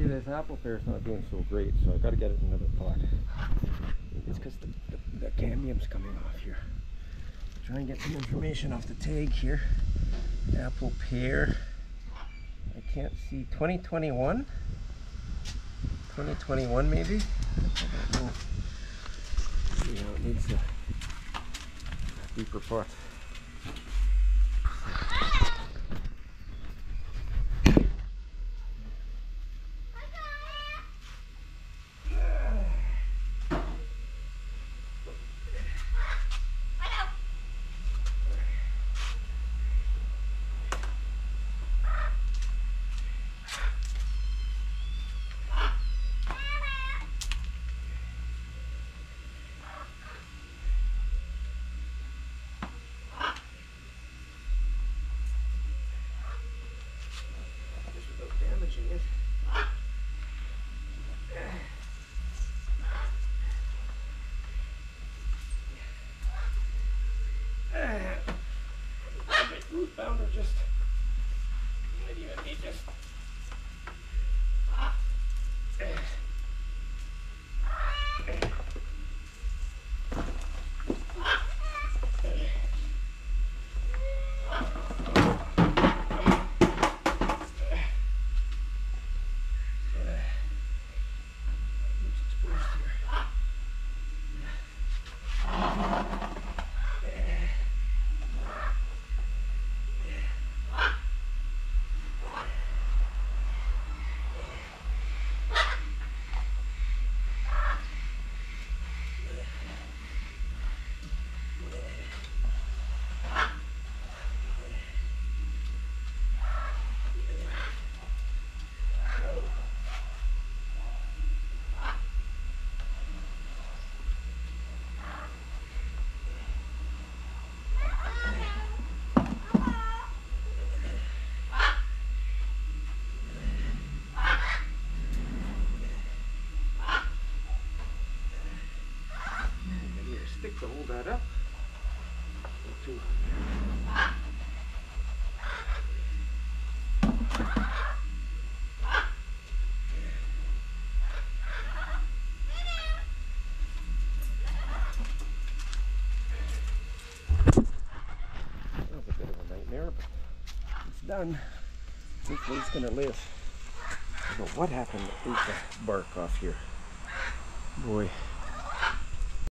See, this apple pear's not doing so great, so I gotta get it another pot. It's because the, the, the cambium's coming off here. Try and get some information off the tag here. Apple pear. I can't see 2021. 2021 maybe. I don't know. You know, it needs a deeper pot. A bit of a nightmare, but it's done. Hopefully it's gonna live. I what happened to the bark off here. Boy.